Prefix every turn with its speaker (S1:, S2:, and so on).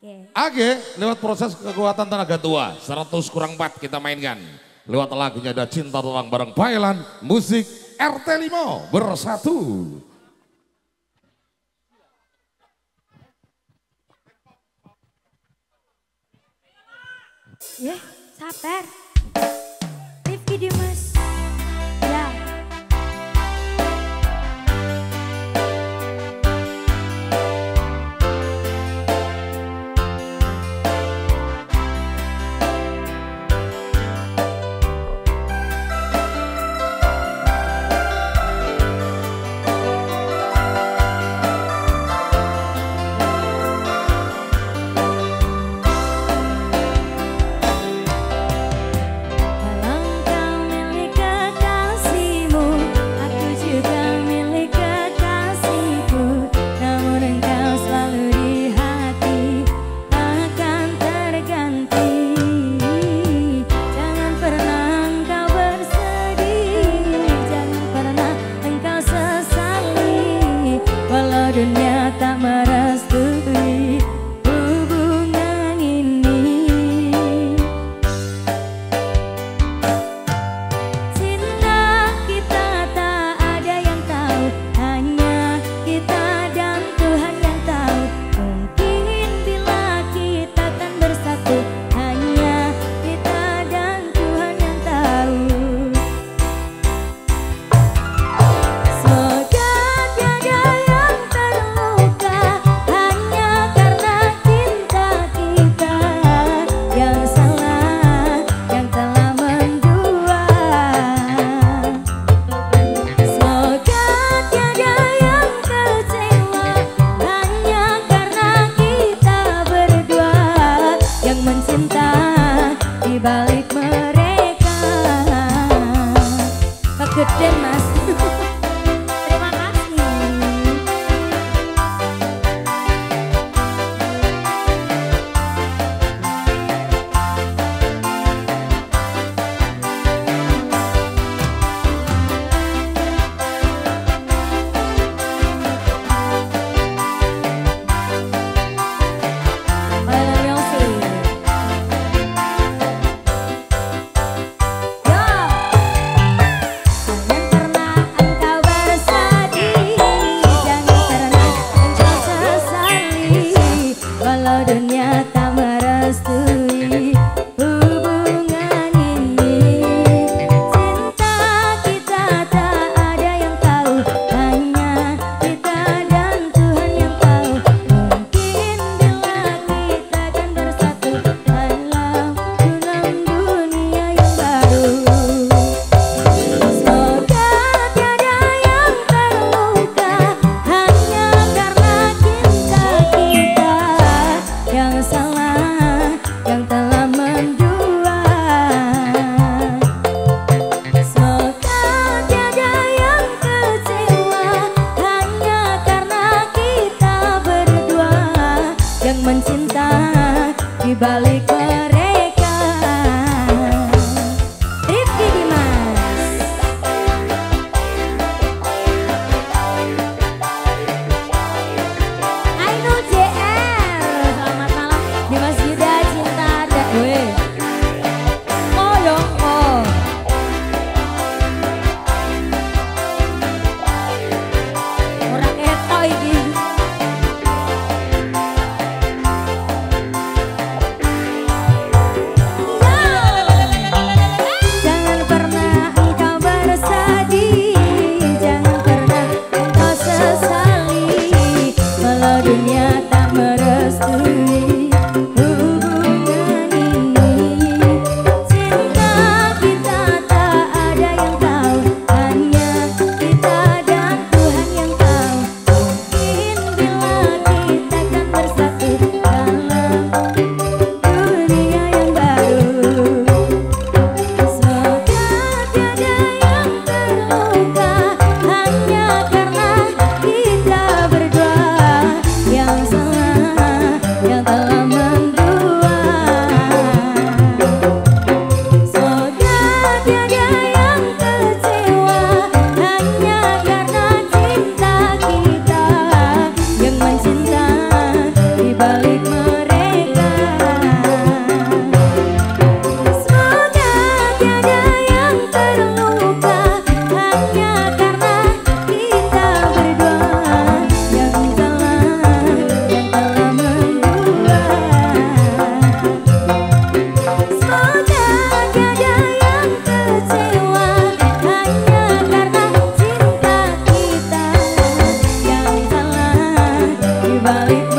S1: Oke, lewat proses kekuatan tenaga tua, 100 kurang 4 kita mainkan. Lewat lagunya ada Cinta Tulang bareng Pailan, musik RT5 bersatu.
S2: Ya, sabar. geden mas. yang Bye.